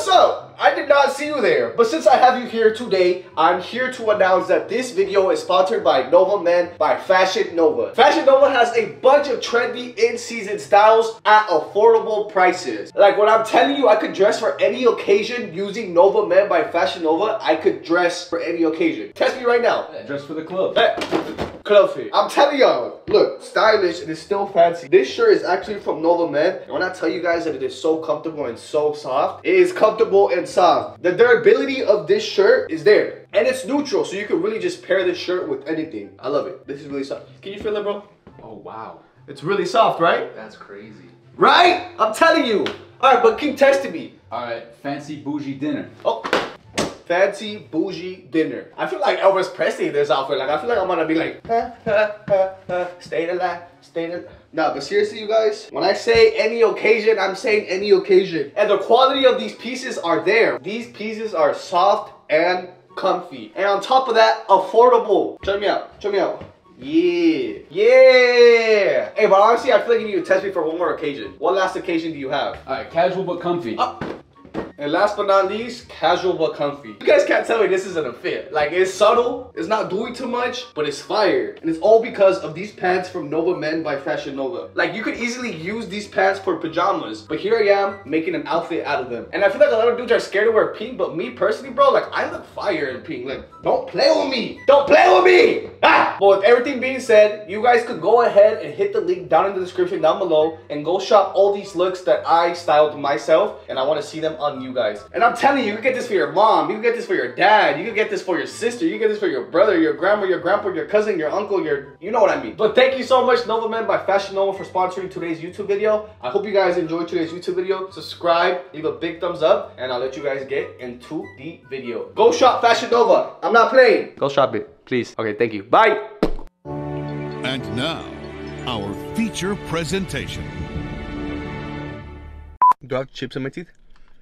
what's up? I did not see you there. But since I have you here today, I'm here to announce that this video is sponsored by Nova Men by Fashion Nova. Fashion Nova has a bunch of trendy in-season styles at affordable prices. Like when I'm telling you I could dress for any occasion using Nova Men by Fashion Nova, I could dress for any occasion. Test me right now. Dress for the club. Hey, club fit. I'm telling y'all, look, stylish and it's still fancy. This shirt is actually from Nova Men. And when I tell you guys that it is so comfortable and so soft, it is comfortable and soft. The durability of this shirt is there. And it's neutral, so you can really just pair this shirt with anything. I love it. This is really soft. Can you feel it, bro? Oh, wow. It's really soft, right? That's crazy. Right? I'm telling you. All right, but keep texting me. All right, fancy bougie dinner. Oh, fancy bougie dinner. I feel like Elvis Presley in this outfit. Like I feel like I'm gonna be like, ha, ha, ha, ha, stay alive, stay alive. Nah, but seriously, you guys, when I say any occasion, I'm saying any occasion. And the quality of these pieces are there. These pieces are soft and comfy. And on top of that, affordable. Check me out. Check me out. Yeah. Yeah. Hey, but honestly, I feel like you need to test me for one more occasion. What last occasion do you have? All right, casual but comfy. Uh, and last but not least, casual but comfy. You guys can't tell me this isn't a fit. Like it's subtle, it's not doing too much, but it's fire. And it's all because of these pants from Nova Men by Fashion Nova. Like you could easily use these pants for pajamas, but here I am making an outfit out of them. And I feel like a lot of dudes are scared to wear pink, but me personally, bro, like I look fire in pink. Like, don't play with me. Don't play with me. Ah! But with everything being said, you guys could go ahead and hit the link down in the description down below and go shop all these looks that I styled myself and I want to see them on you guys. And I'm telling you, you can get this for your mom, you can get this for your dad, you can get this for your sister, you can get this for your brother, your grandma, your grandpa, your cousin, your uncle, your, you know what I mean. But thank you so much, Nova Men by Fashion Nova for sponsoring today's YouTube video. I hope you guys enjoyed today's YouTube video. Subscribe, leave a big thumbs up, and I'll let you guys get into the video. Go shop Fashion Nova. I'm not playing. Go shop it, please. Okay, thank you. Bye. And now, our feature presentation. Do I have chips in my teeth?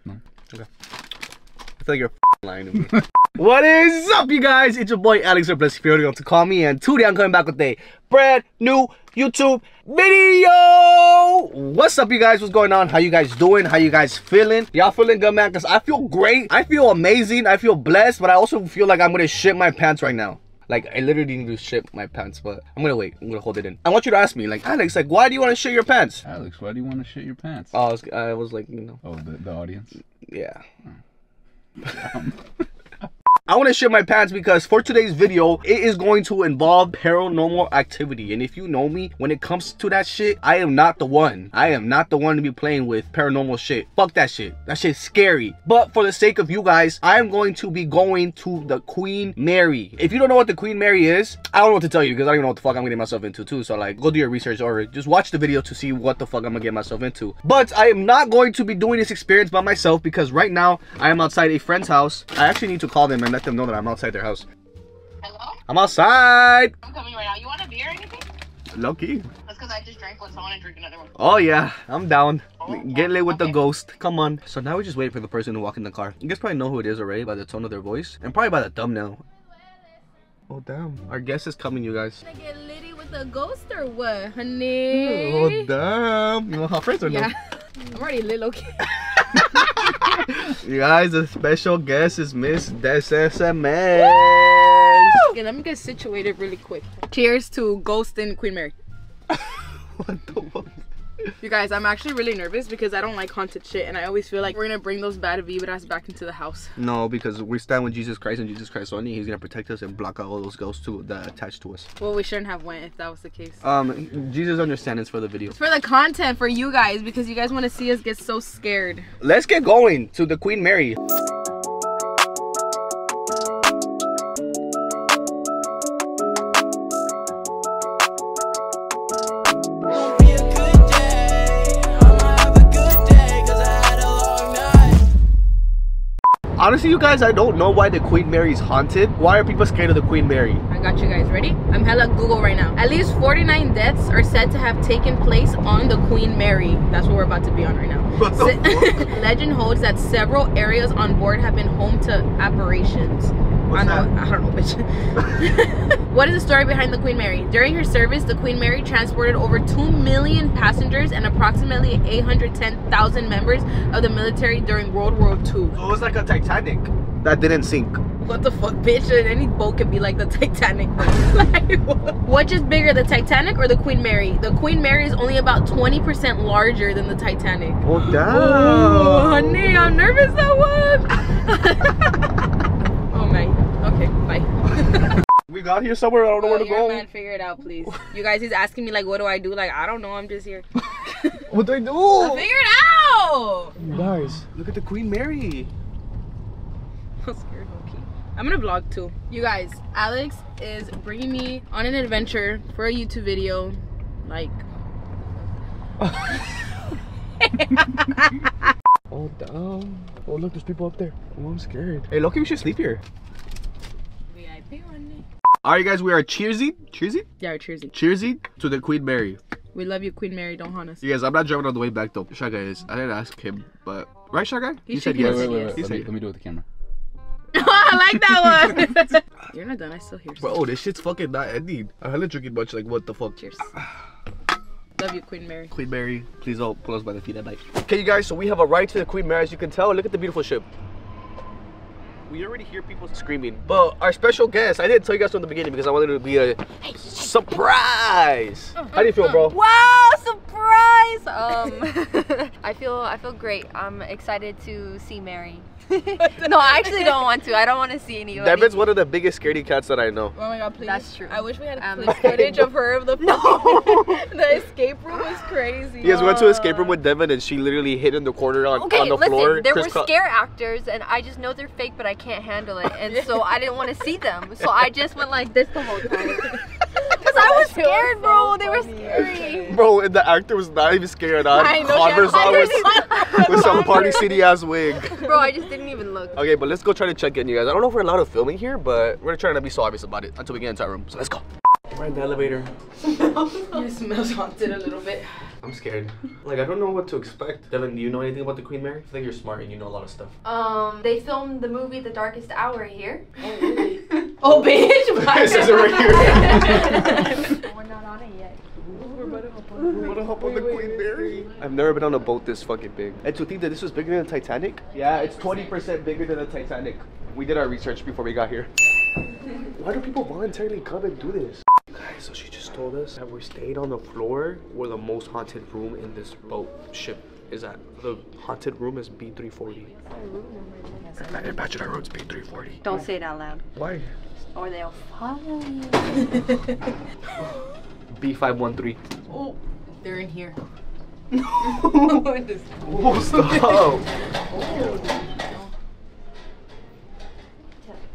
No. Okay. I feel like you're lying to me. what is up, you guys? It's your boy Alex Blesiv you're going to call me, and today I'm coming back with a brand new YouTube video. What's up, you guys? What's going on? How you guys doing? How you guys feeling? Y'all feeling good, man? Because I feel great. I feel amazing. I feel blessed, but I also feel like I'm gonna shit my pants right now. Like I literally need to shit my pants, but I'm gonna wait. I'm gonna hold it in. I want you to ask me, like Alex, like why do you want to shit your pants? Alex, why do you want to shit your pants? Oh, I was, I was like, you know, oh, the, the audience. yeah. Oh. Um, I want to shit my pants because for today's video, it is going to involve paranormal activity. And if you know me, when it comes to that shit, I am not the one. I am not the one to be playing with paranormal shit. Fuck that shit. That shit's scary. But for the sake of you guys, I am going to be going to the Queen Mary. If you don't know what the Queen Mary is, I don't know what to tell you because I don't even know what the fuck I'm getting myself into too. So like, go do your research or just watch the video to see what the fuck I'm gonna get myself into. But I am not going to be doing this experience by myself because right now I am outside a friend's house. I actually need to call them and let them know that I'm outside their house. Hello? I'm outside. I'm coming right now. You want a beer or anything? Low key. That's because I just drank one, so I want to drink another one. Oh yeah, I'm down. Oh, Get lit with the ghost. Come on. So now we just wait for the person to walk in the car. You guys probably know who it is already by the tone of their voice and probably by the thumbnail. Oh damn. Our guest is coming, you guys. Gonna get litty with a ghost or what, honey? Oh damn. You know how friends are yeah. now. I'm already lit, okay. You guys, the special guest is Miss DessXMX. Okay, let me get situated really quick. Cheers to Ghost and Queen Mary. what the fuck? You guys, I'm actually really nervous because I don't like haunted shit, and I always feel like we're gonna bring those bad vibras back into the house. No, because we stand with Jesus Christ and Jesus Christ only. He's gonna protect us and block out all those ghosts too that attach to us. Well, we shouldn't have went if that was the case. Um, Jesus understands for the video. It's for the content for you guys because you guys want to see us get so scared. Let's get going to the Queen Mary. Honestly, you guys, I don't know why the Queen Mary is haunted. Why are people scared of the Queen Mary? I got you guys ready? I'm hella Google right now. At least 49 deaths are said to have taken place on the Queen Mary. That's what we're about to be on right now. What the Se- Legend holds that several areas on board have been home to apparitions. I know. I don't know, bitch. what is the story behind the Queen Mary? During her service, the Queen Mary transported over 2 million passengers and approximately 810,000 members of the military during World War II. So oh, it was like a Titanic that didn't sink. What the fuck, bitch? Any boat could be like the Titanic. like, what is bigger, the Titanic or the Queen Mary? The Queen Mary is only about 20% larger than the Titanic. Oh damn. Oh, honey, I'm nervous that one. oh my. Okay, bye. We got here somewhere. I don't know where to go. man, figure it out, please. You guys, he's asking me like, what do I do? Like, I don't know. I'm just here. What do I do? Figure it out. You guys, look at the Queen Mary. I'm scared, low-key. I'm gonna vlog too. You guys, Alex is bringing me on an adventure for a YouTube video. Like, Oh damn. Oh look, there's people up there. Oh, I'm scared. Hey, Loki, we should sleep here. VIP one. Alright you guys, we are cheersy. Cheersy? Yeah, cheersy. Cheersy to the Queen Mary. We love you, Queen Mary. Don't haunt us. You guys, I'm not driving on the way back though. Shy Guy is. I didn't ask him, but right, Shy Guy? He's said yes. his Wait, wait, wait. He Let me, said- let me do it with the camera. I like that one. You're not done. I still hear. Bro, this shit's fucking not ending. I'm hella drinking much. Like, what the fuck? Cheers. Love you, Queen Mary. Queen Mary, please don't pull us by the feet at night. Okay, you guys, so we have a ride to the Queen Mary. As you can tell, look at the beautiful ship. We already hear people screaming. But our special guest, I didn't tell you guys from the beginning because I wanted it to be a surprise. How do you feel, bro? Wow, surprise! Um, I feel I feel great. I'm excited to see Mary. no, I actually don't want to. I don't want to see anybody. Devyn's one of the biggest scaredy cats that I know. Oh my god, please. That's true. I wish we had Um, footage of her of the No. the escape room was crazy. You guys went to escape room with Devyn and she literally hid in the corner on, Okay, on the listen. floor. there Chris were scare actors, and I just know they're fake, but I can't handle it, and so I didn't want to see them. So I just went like this the whole time. Cause I was scared, bro. They were scary. Bro, and the actor was not even scared. I I had know, she had Converse on with, with some Party City ass wig. Bro, I just didn't even look. Okay, but let's go try to check in, you guys. I don't know if we're allowed to film in here, but we're trying to try not to be so obvious about it until we get into our room. So let's go. We're in the elevator. It smells haunted a little bit. I'm scared. Like, I don't know what to expect. Devyn, do you know anything about the Queen Mary? I think you're smart and you know a lot of stuff. Um, they filmed the movie The Darkest Hour here. Oh, bitch. Why? It says it right here. We're not on it yet. Wanna hop on the Queen Mary? I've never been on a boat this fucking big. And to think that this was bigger than the Titanic? Yeah, it's 20% bigger than the Titanic. We did our research before we got here. Why do people voluntarily come and do this? Guys, so she just told us that we stayed on the floor where the most haunted room in this boat ship is at. The haunted room is B340. Imagine our room's B340. Don't say it out loud, Why? or they'll follow you. B513. Oh, they're in here. Oh, stop!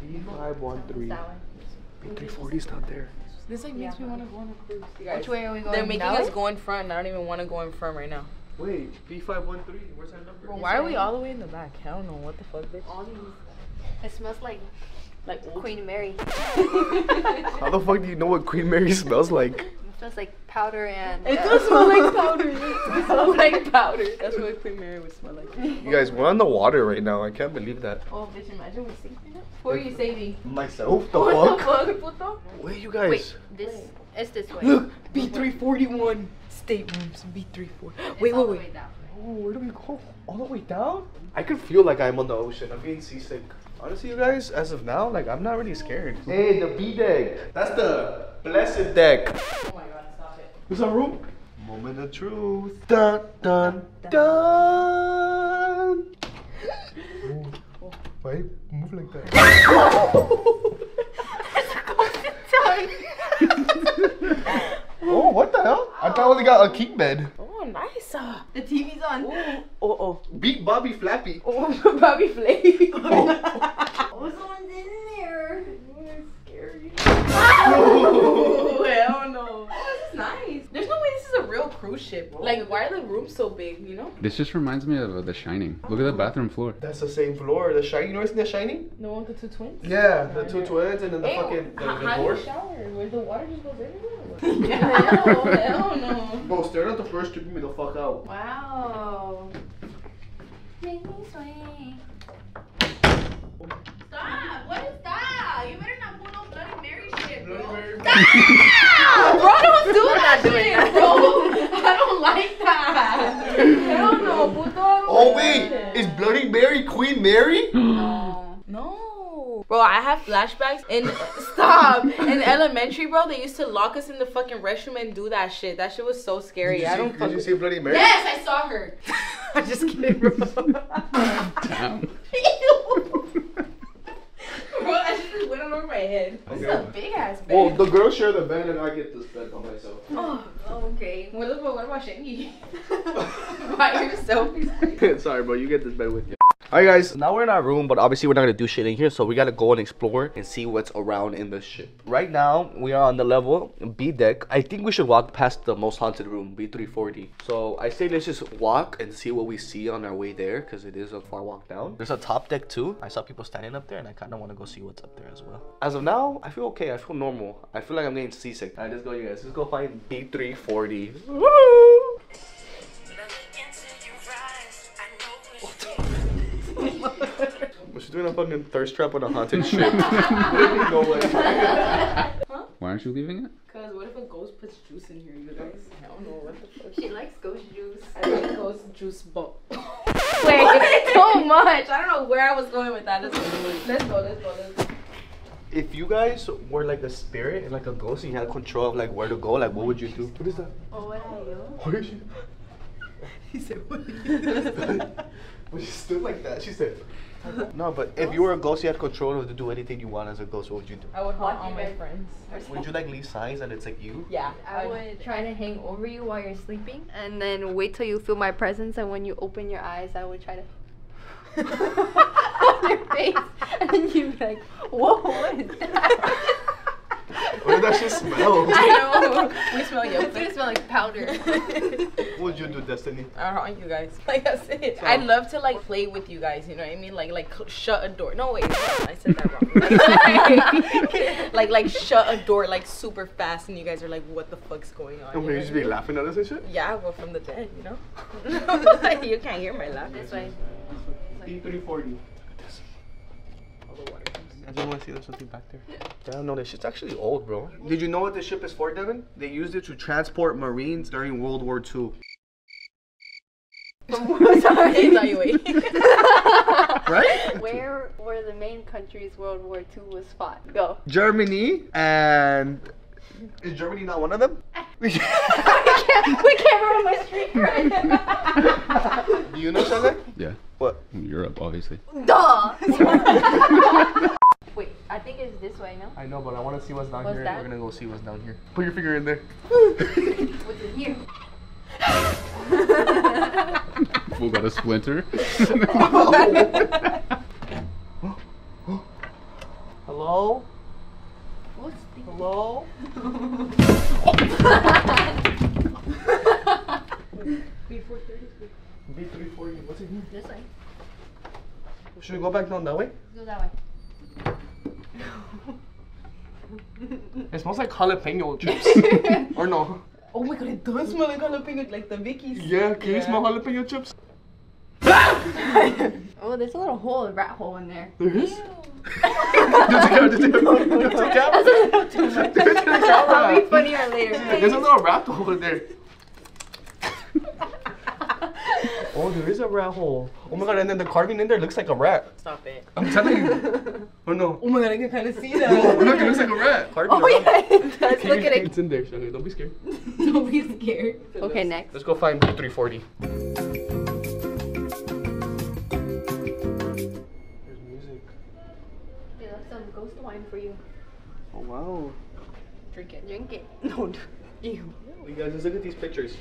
B513. B340's not there. This like makes me want to go on a cruise. You guys, Which way are we going? they're making now? us go in front. and I don't even want to go in front right now. Wait, B513, where's that number? Bro, why are we all the way in the back? I don't know what the fuck, bitch. It smells like Like Queen Mary. How the fuck do you know what Queen Mary smells like? It smells like powder and. It uh, does smell like powder. It smells like powder. That's what Queen Mary would smell like. You guys, we're on the water right now. I can't believe that. Oh, bitch, imagine we sink right now. Who are you saving? Myself? The What the fuck? fuck, puto? Wait, you guys. Wait, this it's this way. Look, B341 staterooms. B34. Wait, wait, wait. Oh, where do we go? All the way down? I could feel like I'm on the ocean. I'm getting seasick. Honestly, you guys, as of now, like I'm not really scared. Hey, the B deck. That's the blessed deck. Oh my god, stop it. Who's our room? Moment of truth. Dun dun dun. Why move like that? oh, what the hell? I thought I only got a king bed. Oh, nice. Uh, the TV's on. Oh, oh. Big Bobby Flappy. Oh, Bobby Flay. Oh, someone's in there. Scary. Oh, hell no. Oh, this is nice. There's no way this is a real cruise ship. Like, why are the rooms so big, you know? This just reminds me of uh, The Shining. Look at the bathroom floor. That's the same floor. The Shining. You know The Shining? The one with the two twins? Yeah, the two twins and then the Ew, fucking the, how, the how do door. you shower? Where the water just goes everywhere? hell, hell no. Bro, staring at the first tripping me the fuck out. Wow. Make me sway. Stop! What is that? You better not pull no Bloody Mary shit, bro. Stop! bro, don't do that shit, bro. I don't like that. Hell no, puto. Oh, wait. Is Bloody Mary Queen Mary? No. Bro, I have flashbacks in stop. In elementary, bro, they used to lock us in the fucking restroom and do that shit. That shit was so scary. I don't Did fucking you see Bloody Mary? Yes, I saw her. I'm just kidding, bro. Damn. Bro, that shit just went all over my head. This is a big ass bed. Well, the girls share the bed and I get this bed by myself. oh, okay. What about, what about Shengi? By yourself? Sorry, bro. You get this bed with you. Alright, guys. Now we're in our room, but obviously we're not gonna do shit in here, so we gotta go and explore and see what's around in the ship. Right now, we are on the level B deck. I think we should walk past the most haunted room, B340. So I say let's just walk and see what we see on our way there, because it is a far walk down. There's a top deck too. I saw people standing up there, and I kind of want to go see what's up there as well. As of now, I feel okay. I feel normal. I feel like I'm getting seasick. Alright, let's go, you guys. Let's go find B340. Woo! Doing a fucking thirst trap on a haunted ship? no way. Why aren't you leaving it? Cause what if a ghost puts juice in here, you guys? I don't know what the fuck. She likes ghost juice. I like ghost juice, but wait, so much. I don't know where I was going with that. Let's go. Let's go. Let's go. Let's go. If you guys were like a spirit and like a ghost and you had control of like where to go, like what would you do? What is that? Oh, what are you? What is she? He said, what? Well, she stood like that. She said, no, but if you were a ghost, you had control to do anything you want as a ghost. What would you do? I would haunt all my friends. Would you like leave signs that it's like you? Yeah, I would try to hang over you while you're sleeping and then wait till you feel my presence and when you open your eyes I would try to on your face and then you'd be like, Whoa, what is that? What did that shit smell? I know. We smell you. It's gonna smell like powder. what would you do, Destiny? I haunt you guys. Like I said, I'd love to like play with you guys. You know what I mean? Like like shut a door. No wait, I said that wrong. Like, like like shut a door like super fast, and you guys are like, what the fuck's going on? And You we know just be laughing at us and shit? Yeah, well, from the dead, you know. you can't hear my laugh. this way. B340. I just want to see there's something back there. Damn, no, this shit's actually old, bro. Did you know what this ship is for, Devyn? They used it to transport Marines during World War II. Sorry. Right? Where were the main countries World War II was fought? Go. Germany and. Is Germany not one of them? we can't we can't remember my street cred. Do you know something? Yeah. What? Europe, obviously. Duh. Wait, I think it's this way, no? I know, but I want to see what's down What's here. that? We're gonna go see what's down here. Put your finger in there. What's in here? Fool got a splinter. Hello? What's the Hello? B340. What's in here? this way? Should we go back down that way? Go that way. It smells like jalapeno chips. or no? oh my god, it does smell like jalapeno, like the Vicky's. Yeah, can you smell jalapeno chips? Oh, there's a little hole, a rat hole in there. There is? Do the camera, do the camera, do the camera. Do the That'll be funnier later. There's a little rat hole in there. Oh, there is a rat hole. Oh my god, and then the carving in there looks like a rat. Stop it. I'm telling you. Oh no. Oh my god, I can kind of see Oh, that. look, it looks like a rat. Carving oh around. yeah, it does. Can Look you- at it. It's in there, Shaggy. Don't be scared. Don't be scared. Okay, next. Let's go find B340. There's music. They left some ghost wine for you. Oh wow. Drink it. Drink it. No, d- ew. You guys, just look at these pictures.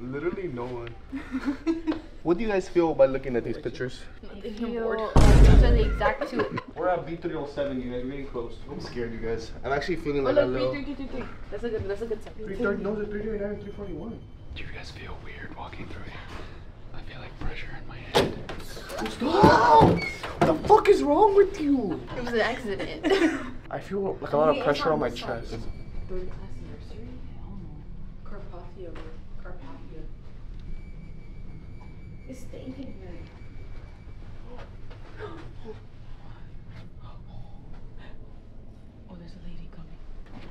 Literally no one. what do you guys feel by looking at these pictures? Feel like those are the exact two. We're at B307, you guys. We're getting close. I'm scared, you guys. I'm actually feeling Oh like a look, little. three, three, three, three, three. That's a good. That's a good sign. 330, no, it's 339 and 341. Do you guys feel weird walking through here? I feel like pressure in my head. Stop! The fuck is wrong with you? It was an accident. I feel like a lot of pressure on my chest. It's stinking me. Oh, there's a lady coming.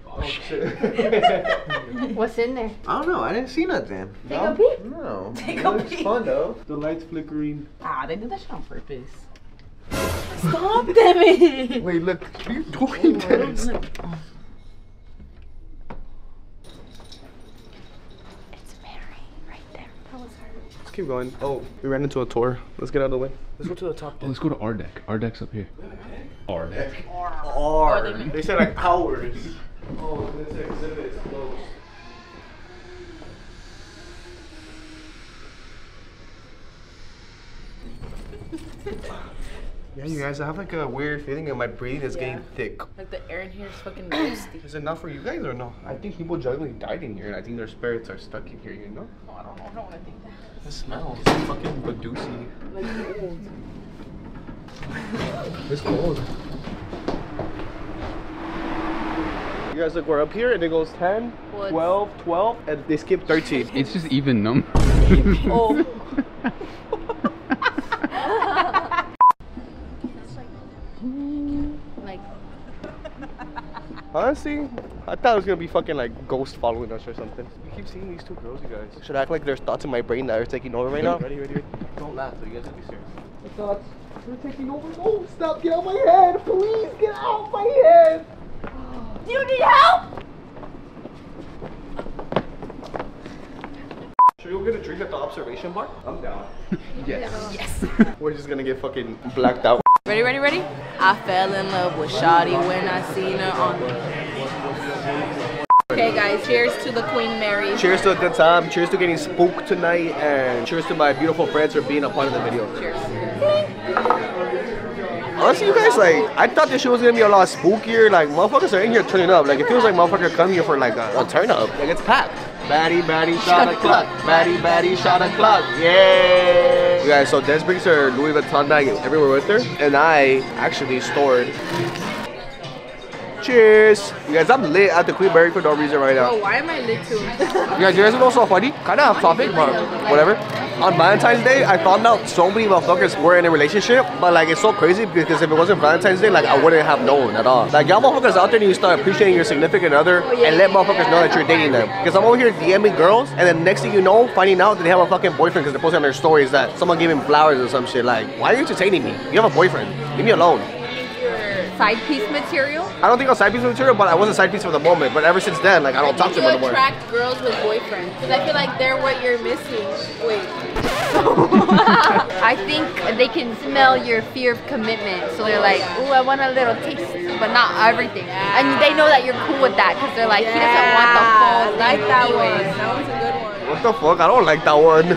Oh, oh shit. What's in there? I don't know. I didn't see nothing. Take no? a peek. No. Take it a peek. fun, though. The light's flickering. Ah, they did that shit on purpose. Stop, Demi. Wait, look. What are you doing oh, keep going. Oh, we ran into a tour. Let's get out of the way. Let's go to the top. Oh, let's go to our deck. Our deck's up here. Our deck. R. They said like hours. Oh, this exhibit is closed. Yeah, you guys, I have like a weird feeling that my breathing is getting thick. Like the air in here is fucking nasty. Is it not for you guys or no? I think people generally died in here, and I think their spirits are stuck in here. You know? Oh, I don't know. I don't want to think that. It smells fucking badusi. Like old. It's cold. You guys look, we're up here and it goes 10, What? 12, 12, and they skip 13. It's just even number. Oh. Honestly, I thought it was gonna be fucking like ghost following us or something. We keep seeing these two girls, you guys. Should I act like there's thoughts in my brain that are taking over right now? Ready, ready, ready. Don't laugh, though. You guys gotta be serious. The thoughts are taking over. Oh, stop! Get out of my head, please! Get out of my head! Do you need help. Should we go get a drink at the observation bar? I'm down. yes. Yes. We're just gonna get fucking blacked out. Ready, ready, ready? I fell in love with Shotty when I seen her on Okay guys, cheers to the Queen Mary. Cheers to a good time. Cheers to getting spooked tonight, and cheers to my beautiful friends for being a part of the video. Cheers. Honestly, you guys, like, I thought this shit was gonna be a lot spookier. Like, motherfuckers are in here turning up. Like, it feels like motherfucker come here for like a, a turn up. Like, it's packed. Batty, batty, shot o'clock. Batty, batty, shot o'clock. Yeah. You guys, so Des brings her Louis Vuitton bag everywhere with her, and I actually stored. Cheers. You guys, I'm lit at the Queen Mary for no reason right now. Oh, why am I late too? You guys, you guys are also funny? Kind of off topic, but whatever. On Valentine's Day, I found out so many motherfuckers were in a relationship, but like it's so crazy because if it wasn't Valentine's Day, like I wouldn't have known at all. Like y'all motherfuckers out there need to start appreciating your significant other oh, and let motherfuckers know that you're dating them. Because I'm over here DMing girls, and then next thing you know, finding out that they have a fucking boyfriend because they're posting on their stories that someone gave him flowers or some shit. Like, why are you entertaining me? You have a boyfriend. Leave me alone. Side piece material. I don't think I was side piece material, but I was a side piece for the moment. But ever since then, like I don't talk to you them anymore. attract girls with boyfriends because I feel like they're what you're missing. Wait. I think they can smell your fear of commitment, so they're like, "Ooh, I want a little taste, but not everything." And they know that you're cool with that because they're like, "He doesn't want the full I like thing that anyways." one. That one's a good one. What the fuck? I don't like that one.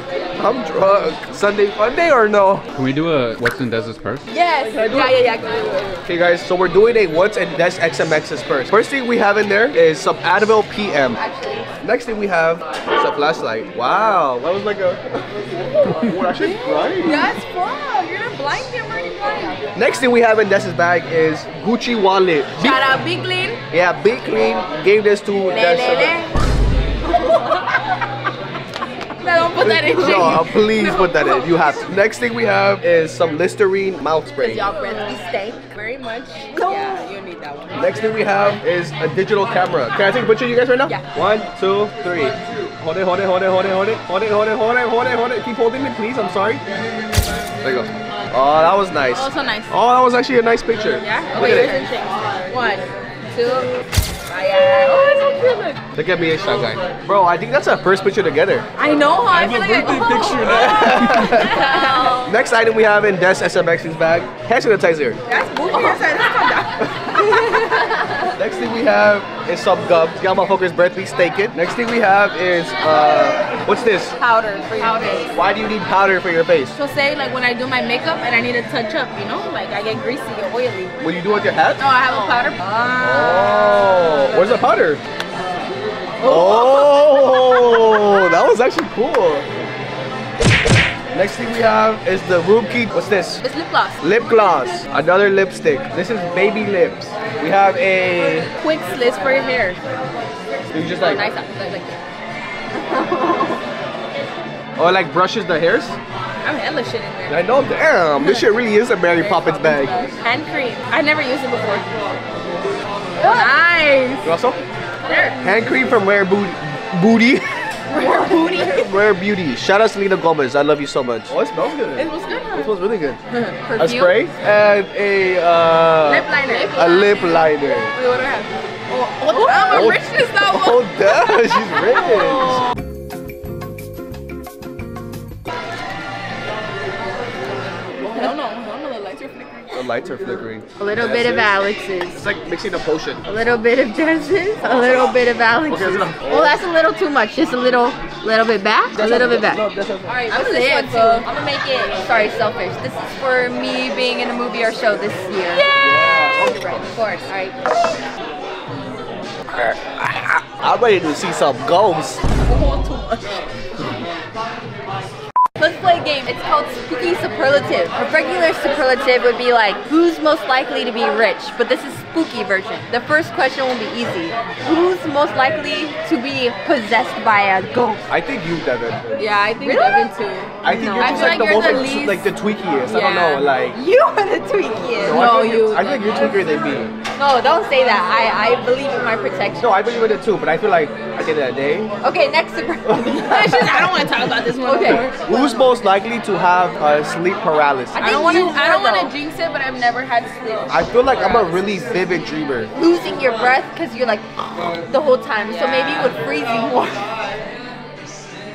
I'm drunk. Sunday fun day or no? Can we do a what's in Des's purse? Yes. Yeah, yeah, yeah. Okay guys, so we're doing a what's in DessXMX's purse. First thing we have in there is some Advil PM. Actually. Next thing we have is a flashlight. Wow, that was like a. We're actually blind. That's fun. You're not blind. You're already blind. Next thing we have in Des's bag is Gucci wallet. Big, Shout out Big Lean. yeah, Big Clean gave this to Le, Des. Put that in. No, please put that in. You have to. Next thing we have is some Listerine mouth spray. Y'all breath be stank very much. Yeah, you need that one. Next thing we have is a digital camera. Can I take a picture of you guys right now? Yeah. One, two, three. Hold it, hold it, hold it, hold it, hold it, hold it, hold it, hold it, hold it, hold it. Keep holding it, please. I'm sorry. There you go. Oh, that was nice. Oh, so nice. Oh, that was actually a nice picture. Yeah? Look Okay, at yours it. is One, two. Ah, yeah. Oh, it's so cute. Look. Look at me, shot guy. Bro, I think that's our first picture together. I know. I, feel like I, Next item we have in Des SMX's bag, hand sanitizer. That's moving your side. Calm down. Next thing we have is some gum. Got motherfucker's birthday steak it. Next thing we have is, uh, what's this? Powder for your face. Why do you need powder for your face? So say like when I do my makeup and I need to touch up, you know, like I get greasy or oily. What do you do with your hat? No, I have a powder. Oh, where's the powder? Oh, that was actually cool. Next thing we have is the Rookie. What's this? It's lip gloss. Lip gloss. Another lipstick. This is baby lips. We have a. Quick slits for your hair. You just like. Nice. Like, like, Oh, it like brushes the hairs. I'm hella shit in there. I know. Damn, this shit really is a Mary Poppins bag. Hand cream. I never used it before. Nice. You also? Hand cream from Rare Booty. Booty. Rare Booty. Rare Beauty. Shout out Selena Gomez. I love you so much. Oh, it smells good. It was good. It smells really good. A spray and a uh, Lip liner. a lip liner. Wait, what do I have? Oh, oh, I'm a richness now. Oh damn, she's The lights are flickering. A little bit of Alex's. It's like mixing a potion. A little bit of Jess's. A little bit of Alex's. Okay, is Well, that's a little too much. Just a little, little bit back. A little bit back. Alright, I'm what's this this one one too. I'm gonna make it. Sorry, selfish. This is for me being in a movie or show this year. You're right, of course. Alright. I'm ready to see some ghosts. Superlative. A regular superlative would be like, who's most likely to be rich? But this is spooky version. The first question will be easy. Who's most likely to be possessed by a ghost? I think you, Devyn. Yeah, I think Really? Devyn too. I think No. you're just like, like the you're most the like, least- like the tweakiest. I don't know, like. You are the tweakiest. I No, think you- I think you're tweakier than me. No, don't say that. I, I believe in my protection. No, I believe in it too, but I feel like at the end of the day, Okay, next superlative. It's just, I don't want to talk about this one. Okay. who's most likely to have uh, sleep paralysis? I don't want to. I don't want to jinx it, but I've never had sleep. I feel like I'm a really vivid dreamer. Losing your breath because you're like the whole time. So maybe it would freeze you more.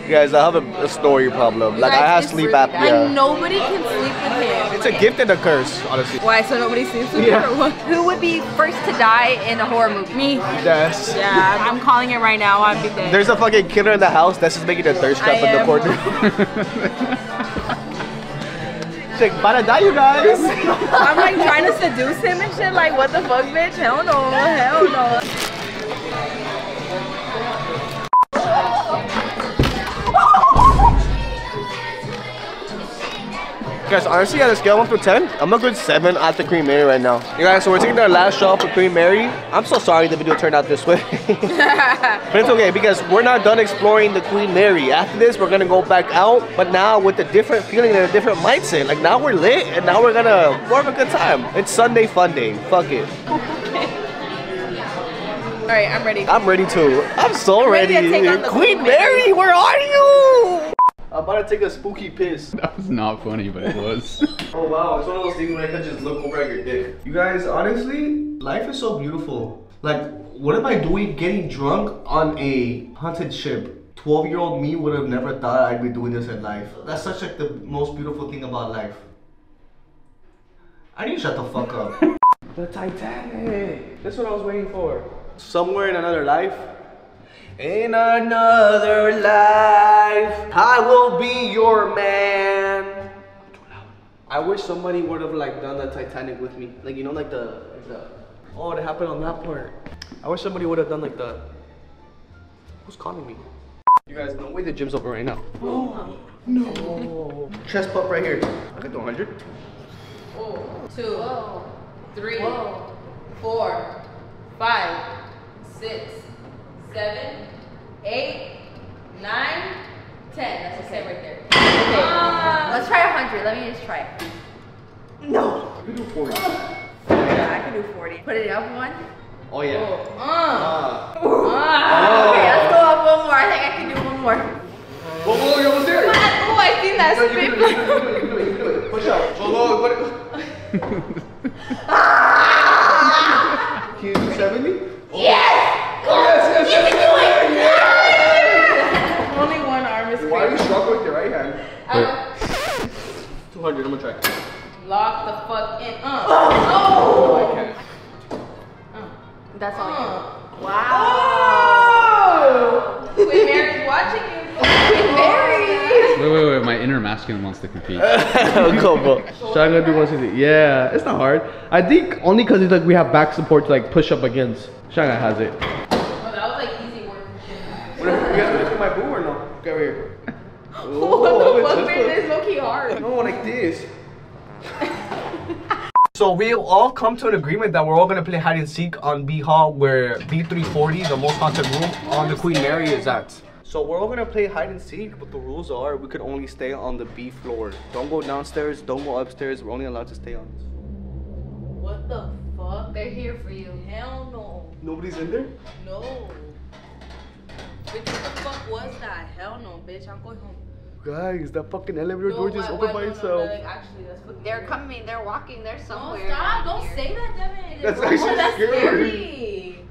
Guys, I have a, a snoring problem. Like I have sleep really bad. And nobody can sleep with him. It's a gift and a curse, honestly. Why? So nobody sleeps with Yeah. her? Or what? Who would be first to die in a horror movie? Me. Yes. Yeah, I'm calling it right now. I'd be dead. There's a fucking killer in the house that's just making a thirst trap I in the am. corner. About to die, you guys. I'm like trying to seduce him and shit. Like, what the fuck, bitch? Hell no. Hell no. Guys, honestly, on a scale of 1 to 10, I'm a good 7 at the Queen Mary right now. You guys, so we're taking our last shot for Queen Mary. I'm so sorry the video turned out this way. but it's okay because we're not done exploring the Queen Mary. After this, we're gonna go back out, but now with a different feeling and a different mindset. Like now we're lit and now we're gonna we're have a good time. It's Sunday fun day. Fuck it. All right, I'm ready. I'm ready too. I'm so ready ready. to the Queen Queen Mary, where are you? I'm about to take a spooky piss. That was not funny, but it was. Oh wow, it's one of those things where I can just look over at your dick. You guys, honestly, life is so beautiful. Like, what am I doing getting drunk on a haunted ship? 12 year old me would have never thought I'd be doing this in life. That's such like the most beautiful thing about life. I need to shut the fuck up. the Titanic. That's what I was waiting for. Somewhere in another life. In another life, I will be your man. I wish somebody would have like done the Titanic with me. Like you know, like the, the oh, it happened on that part. I wish somebody would have done like the. Who's calling me? You guys, no way the gym's open right now. Oh no! Chest pump right here. I can do 100. Two, three, four, five, six, seven, eight, nine, ten. That's a ten right there. Okay. Let's try 100. Let me just try it. No. I can do 40. Yeah, I can do 40. Put it up one. Oh yeah. Uh, Ah. ah. Okay, let's go up one more. I think I can do one more. Whoa, whoa, you're almost there. Oh, I seen that You can do it, you can do it, you can do it, you can do it. Push out. So low, what? Can you do 70? Yes! Oh, yes, yes, yes, Only one arm is Why are you clear. struggling with your right hand? Uh, 200, I'm gonna try. lock the fuck in. Uh. Oh, I can't. That's all. Uh. Wow. Queen Mary's watching you. Queen Mary. Wait, wait, wait. My inner masculine wants to compete. Go, bro. Shotgun do 160. Yeah, it's not hard. I think only because it's like we have back support to like push up against. Shotgun has it. Oh, that was like easy work. What if you guys want to my boo or no? Get over here. what the fuck, man? Low-key hard. No, like this. so we all come to an agreement that we're all gonna play hide and seek on B Hall, where B340, the most haunted room on the Queen Mary, is at. So we're all gonna play hide and seek, but the rules are we could only stay on the B floor. Don't go downstairs. Don't go upstairs. We're only allowed to stay on. this. What the fuck? fuck? They're here for you. Hell no. Nobody's in there? No. Bitch, what the fuck was that? Hell no, bitch. I'm going home. Guys, that fucking elevator No, door just opened by no, no, itself. actually, that's fucking They're coming. They're walking. They're somewhere. Don't somewhere. stop. Don't here. say that, Devyn. That's Oh, actually that's scary.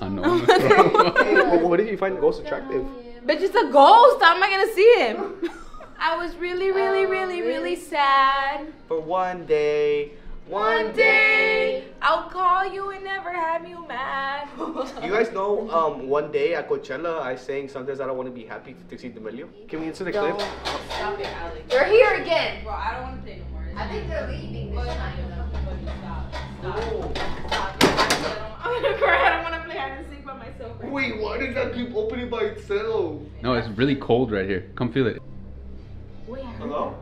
I know. Hey, but what if you find the ghost attractive? Bitch, it's a ghost. How am I gonna see him? I was really, oh, really, really, really sad. For one day, One day, I'll call you and never have you mad. You guys know, um, one day at Coachella, I sang sometimes I don't want to be happy to Dixie D'Amelio. Can we insert a clip? Stop it, Alex. They're here again. Bro, I don't want to play no more. I think they're leaving this time. Stop. Stop. I'm gonna cry. I don't want to play hide and seek by myself. right Wait, why does that keep opening by itself? no, it's really cold right here. Come feel it. Hello?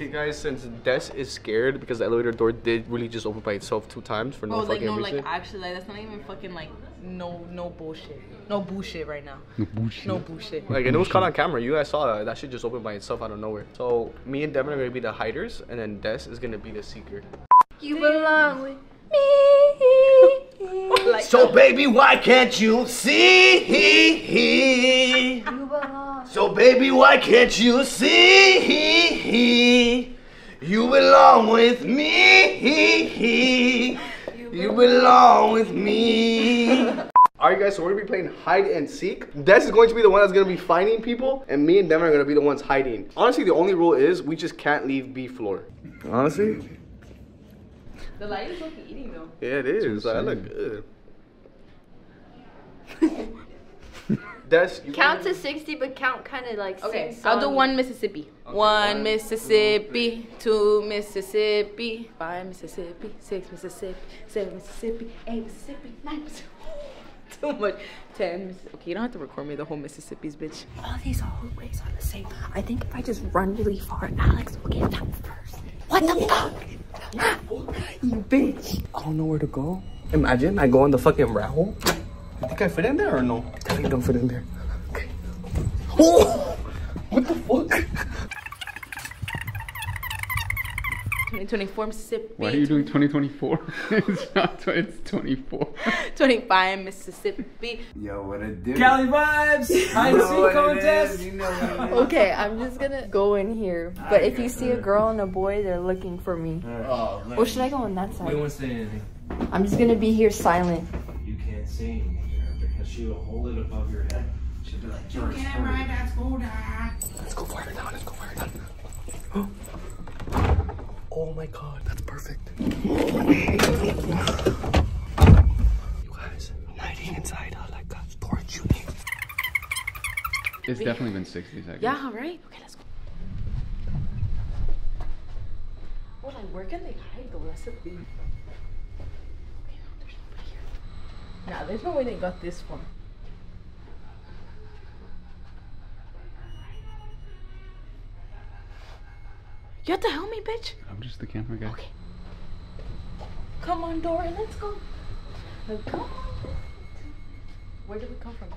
Okay, guys, since Des is scared because the elevator door did really just open by itself two times for no Bro, like no, reason. like actually, like that's not even fucking like no, no bullshit, no bullshit right now, No bullshit. no bullshit. Like, and it was caught on camera. You guys saw that. That shit just opened by itself out of nowhere. So, me and Devyn are gonna be the hiders, and then Des is gonna be the seeker. You belong with Like, So, baby, why can't you see? you belong. So, baby, why can't you see? You belong with me. You belong with me. Alright guys, so we're gonna be playing hide and seek. Des is going to be the one that's gonna be finding people, and me and Devyn are gonna be the ones hiding. Honestly, the only rule is we just can't leave B floor. Honestly? The light is fucking eating though. Yeah, it is. I look good. That's you Count to 60, but count kind of like Okay, sing I'll do one Mississippi. one Mississippi, two Mississippi, five Mississippi, six Mississippi, seven Mississippi, eight Mississippi, nine Mississippi. Too much. Ten. Miss- Okay, you don't have to record me the whole Mississippi's, bitch. all these hallways are the same. I think if I just run really far, Alex will get them first. What the fuck? you bitch. I don't know where to go. Imagine I go on the fucking rat hole. You think I fit in there or no? I don't fit in there. Okay. Oh! What the fuck? 2024 Mississippi. Why are you doing 2024? it's not. tw- It's 24. 25 Mississippi. Yo, what it do? Cali vibes. Hide and seek contest. You know what it is. Okay, I'm just gonna go in here. But if you see a girl and a boy, they're looking for me. Oh, Or should I go on that side? We won't say anything. I'm just gonna be here silent. You can't say anything there because she will hold it above your head. She'll be like, George, hold it." Let's go fire down. Let's go fire down. Oh my god, that's perfect. You guys, I'm hiding inside uh, like a storage unit. It's definitely been 60 seconds. Yeah, all right. Okay, let's go. Well, like, where can they hide the thing. Okay, no, there's. Nah, there's no way they got this far. You have to help me, bitch. I'm just the camera guy. Okay. Come on, Dory, let's go. Let's go. Where did we come from?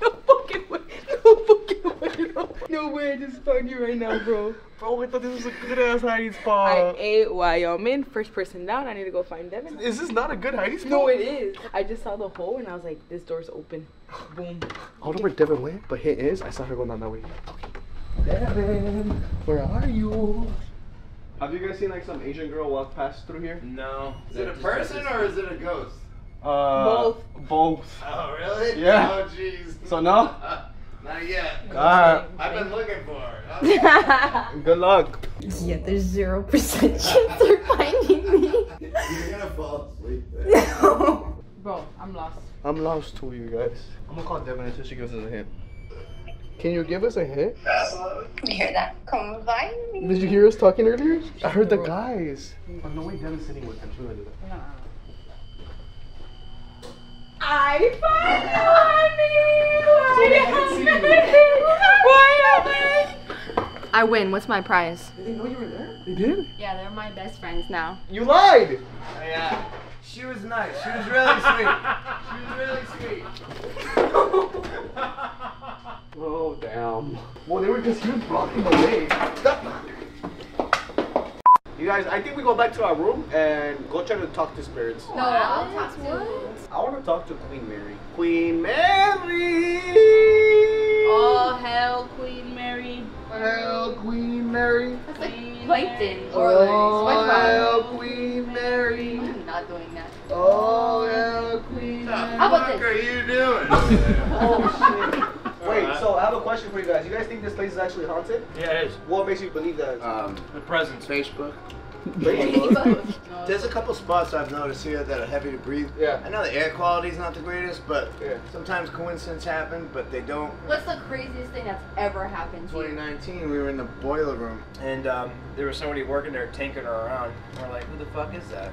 no fucking way. No fucking way. No, no way. I just found you right now, bro. Bro, I thought this was a good ass hiding I spot. ate Wyoming. First person down. I need to go find Devyn. Is this not a good hiding spot? No, it is. I just saw the hole and I was like, this door's open. Boom. I don't know where Devyn went, but hint is I saw her going down that way. Devyn, where are you? Have you guys seen like some Asian girl walk past through here? No. Is it a person or is it a ghost? Uh, Both. Both. Oh, really? Yeah. Oh, jeez. So no? Not yet. Alright. I've been looking for it. Good luck. Yeah, there's zero percent chance they're finding me. You're gonna fall asleep. Bro, I'm lost. I'm lost too, you guys. I'm gonna call Devyn until she gives us a hint. Can you give us a hint? You hear that? Come find me. Did you hear us talking earlier? I heard the guys. Oh, no way, Devyn's sitting with them. She's gonna do that. I found Wyoming! I win. What's my prize? Did they know you were there? They did? Yeah, they're my best friends now. You lied! Oh, yeah. She was nice. She was really sweet. She was really sweet. Oh, damn. Well, they were just, he was blocking the way. That go back to our room and go try to talk to spirits. No, I'll talk to. I want to talk to Queen Mary. Queen Mary. Oh hell, Queen Mary. Hell, Queen Mary. That's like Plankton or Oh, SpongeBob. hell, Queen Mary. I'm not doing that. Oh, hell, Queen Mary. How about this? are you doing? Oh shit. Wait, so I have a question for you guys. You guys think this place is actually haunted? yeah, it is. What makes you believe that? Um, The presence. Facebook. There's a couple spots I've noticed here that are heavy to breathe. Yeah. I know the air quality's not the greatest, but Yeah. sometimes coincidence happen, but they don't. What's the craziest thing that's ever happened to you? 2019, we were in the boiler room, and um, there was somebody working there tinkering around. We're like, who the fuck is that?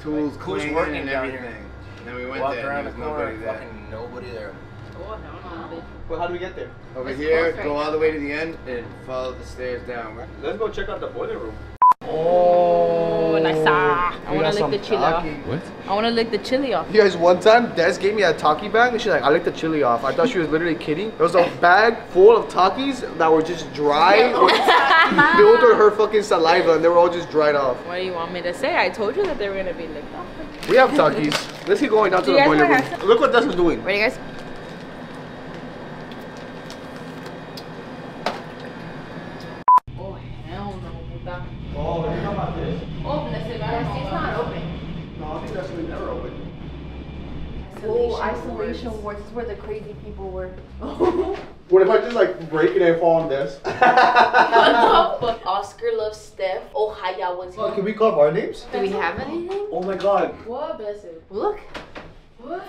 Tools, Like, who's working and down everything. here? Then we went Walked there around and the there was corner, nobody there. fucking nobody there. Oh hell no. Well, how do we get there? Over It's here, close right go all now. the way to the end and follow the stairs down. Let's go check out the boiler room. Oh, nice. Oh, ah, I want to lick the chili off. What? I want to lick the chili off. You guys, one time, Des gave me a Taki bag, and she's like, I licked the chili off. I thought she was literally kidding. There was a bag full of Takis that were just dry, filled with her fucking saliva, and they were all just dried off. What do you want me to say? I told you that they were gonna be licked off. We have Takis. Let's keep going down to the you boiler room. Look what Des is doing. Ready, guys? Oh hell no, puta. Oh, you know about this? Open it, It's not open. No, I think that's really never open. Oh, isolation wards. This is where the crazy people were. What if I just like break it and fall on this? What the fuck? Oscar loves Steph. Oh, Haya was Oh, here. can we carve our names? Do we have anything? Oh my god. What, bless it? Look. What?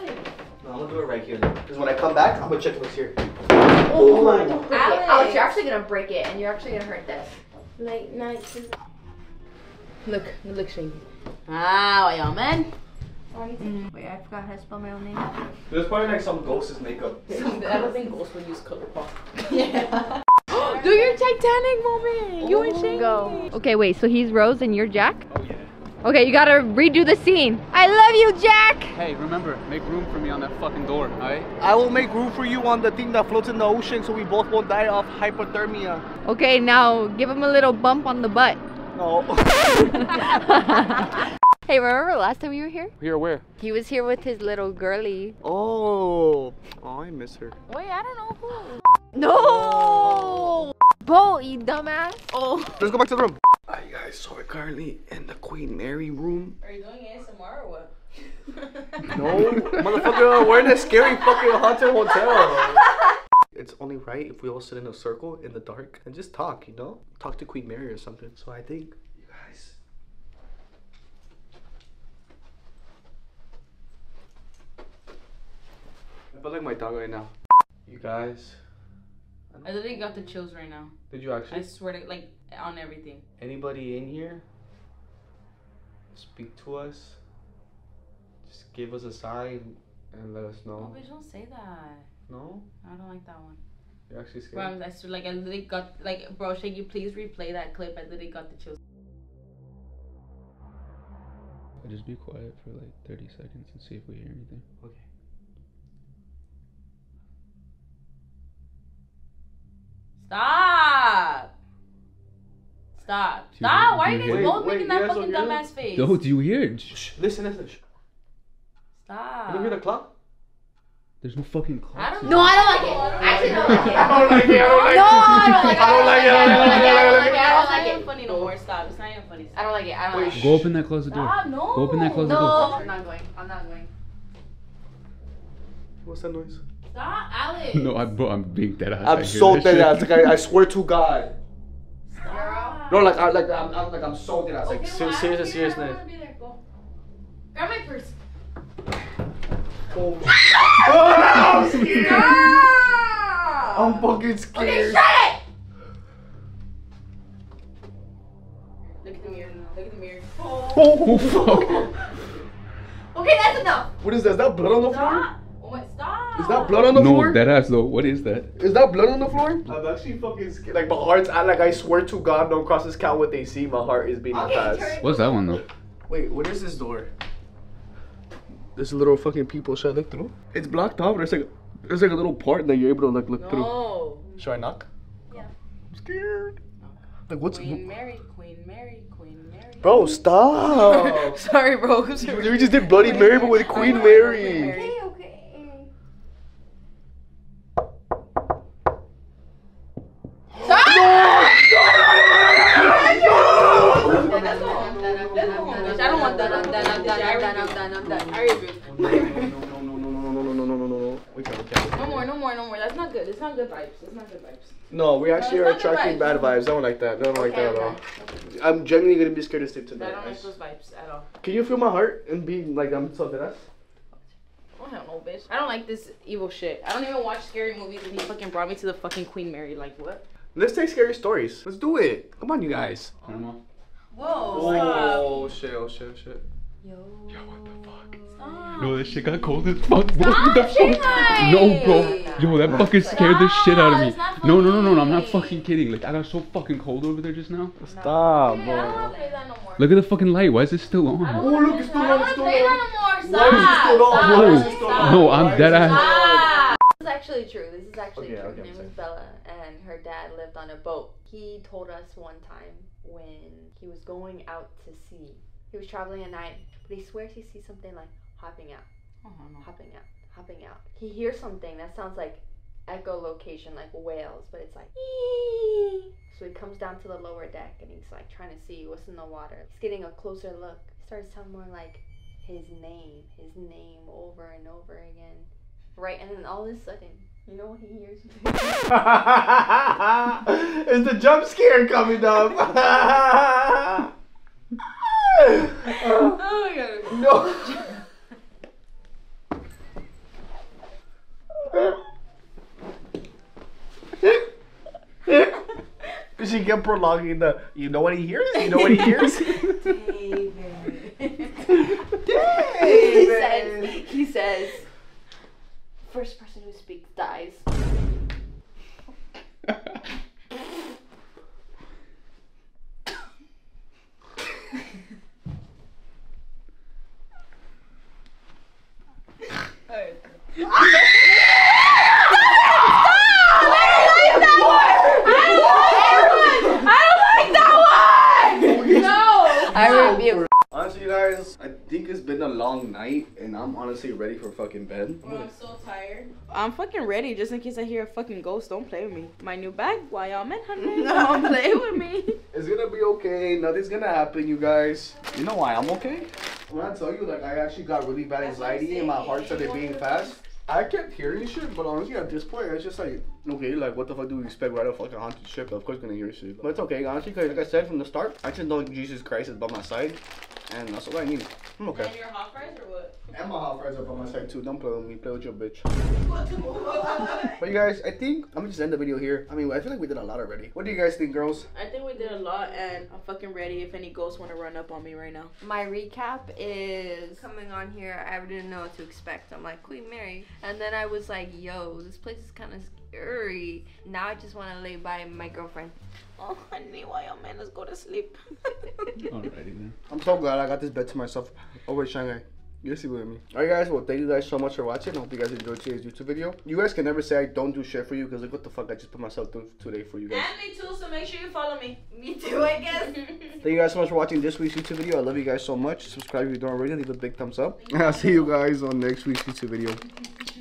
No, I'm gonna do it right here. Because when I come back, I'm gonna check what's here. Oh my Oh. Alex. Alex, you're actually gonna break it, and you're actually gonna hurt this. Late night. Look, look, Shanky. Ah, y'all, man. Mm-hmm. Wait, I forgot how to spell my own name. There's probably like some ghost's makeup. I don't think Ghost would use color pop. Yeah. Do your Titanic moment. You and Shanky. Go. Okay, wait, so he's Rose and you're Jack? Oh yeah. Okay, you gotta redo the scene. I love you, Jack! Hey, remember, make room for me on that fucking door, alright? I will make room for you on the thing that floats in the ocean so we both won't die of hypothermia. Okay, now give him a little bump on the butt. No. Hey, remember last time you were here? Here, where? He was here with his little girly. oh. Oh, I miss her. Wait, I don't know who. No! Bo, you dumbass. Oh. Let's go back to the room. Alright guys, so we're currently in the Queen Mary room. Are you doing ASMR or what? No, motherfucker, we're in a scary fucking haunted hotel. It's only right if we all sit in a circle in the dark and just talk, you know? Talk to Queen Mary or something. So I think, you guys. I feel like my dog right now. You guys, I literally got the chills right now. did you actually? I swear to like on everything. Anybody in here? Speak to us. Just give us a sign and let us Oh, know. bitch, don't say that. No? I don't like that one. You're actually Bro, scared? I'm, I swear, like I literally got like, bro, Shaggy, please replay that clip. I literally got the chills. I'll just be quiet for like 30 seconds and see if we hear anything. Okay. Stop. Stop. you Stop. Why are you you guys hear- both Wait, making that fucking dumbass face? No, do you hear it? Shh, listen, listen. Shh. Stop. You don't hear the clock? There's no fucking clock. I don't No, I don't like it. I actually don't like it. I don't like it. I don't like No, it. I don't like it. I don't like it. I don't like it. I don't like it. I don't It's like not it. even funny no more. Stop. It's not even funny. I don't like it. I don't Wait, like it. Go open that, close the door. Stop. No. Go open that, close the door. No, I'm not going. I'm not going. What's that noise? Stop, Alex. No, I, bro, I'm being dead ass. I I'm so that dead ass. Like I, I swear to God. Stop. No, like I like I'm, I'm like I'm so dead ass. Like Okay, ser- well, I serious, don't care. Seriousness. be there. Go. Grab my purse. Oh, I'm scared. Stop. I'm fucking Okay, scared. shut it. Look at the mirror. Look at the mirror. Oh, oh fuck. Okay, that's enough. What is that? Is that blood on the floor? Stop. Oh my, stop. Is that blood on the floor? No, that ass though. What is that? Is that blood on the floor? I'm actually fucking scared. Like my heart's I like I swear to God, don't cross this count what they see. My heart is beating Okay, fast. turn- What's that one though? Wait, what is this door? This little fucking people. Should I look through? It's blocked off. There's like there's like a little part that you're able to like look through. No. Should I knock? Yeah. I'm scared. Like what's Queen Mary, Queen Mary, Queen Mary. Bro, stop. Sorry, bro. we just did Bloody Mary but with Queen Mary. Okay, okay. It's not good vibes. It's not good vibes. No, we actually No, are it's not good attracting vibes. bad vibes. I don't like that. I don't like Okay, that at all. okay. I'm genuinely gonna be scared to sleep I tonight. don't like those vibes at all. Can you feel my heart and be like I'm so dead? Oh hell no, bitch. I don't like this evil shit. I don't even watch scary movies, and he fucking brought me to the fucking Queen Mary. Like what? Let's take scary stories. Let's do it. Come on, you guys. Whoa. Oh shit! Oh shit! Oh shit! yo yo what the fuck No, that shit got cold as fuck, bro. What the fuck? No, bro. Yo, that fucking scared the shit out of me. No, no, no, no, no. I'm not fucking kidding. Like, I got so fucking cold over there just now. Stop, bro. Look at the fucking light. Why is it still on? Oh look, it's still on. It's still on. Why is it still on? Why is it still on? No, I'm dead ass. This is actually true. This is actually Okay, true. okay, Her name I'm was Bella, and her dad lived on a boat. He told us one time when he was going out to sea. He was traveling at night, but he swears he sees something like hopping out, oh, hopping out, hopping out. He hears something that sounds like echolocation, like whales, but it's like. "Ee." So he comes down to the lower deck and he's like trying to see what's in the water. He's getting a closer look. He starts sounding more like his name, his name over and over again. Right, and then all of a sudden, you know what he hears? Is the jump scare coming up? Oh my god. no. she kept prolonging the. You know what he hears? You know what he hears? he says, he says, first person who speaks dies. I rebuke. Honestly, you guys, I think it's been a long night, and I'm honestly ready for fucking bed. I'm so tired. I'm fucking ready just in case I hear a fucking ghost. Don't play with me. My new bag, why y'all men hundred? Don't play with me. It's gonna be okay. Nothing's gonna happen, you guys. You know why I'm okay? When I tell you, like, I actually got really bad anxiety and my heart started beating fast. I kept hearing shit, but honestly, at this point, it's just like, okay, like, what the fuck do we expect? Right a fucking haunted ship? Of course, gonna hear shit. But it's okay, honestly, because like I said from the start, I just know Jesus Christ is by my side, and that's all I need. I'm okay. And your hot fries or what? And my hot fries are by my side too. Don't play with me. Play with your bitch. But you guys, I think I'm gonna just end the video here. I mean, I feel like we did a lot already. What do you guys think, girls? I think we did a lot, and I'm fucking ready if any ghosts want to run up on me right now. My recap is coming on here. I didn't know what to expect. I'm like Queen Mary, and then I was like, "Yo, this place is kind of scary." Now I just want to lay by my girlfriend. Oh, honey, why y'all men let's go to sleep? Alrighty then. I'm so glad I got this bed to myself. Oh wait, Shanghai. You're see with me. Alright guys, well thank you guys so much for watching. I hope you guys enjoyed today's YouTube video. You guys can never say I don't do shit for you because look what the fuck I just put myself through today for you guys. And me too, so make sure you follow me. Me too, I guess. Thank you guys so much for watching this week's YouTube video. I love you guys so much. Subscribe if you don't already. Leave a big thumbs up. And I'll see you guys on next week's YouTube video.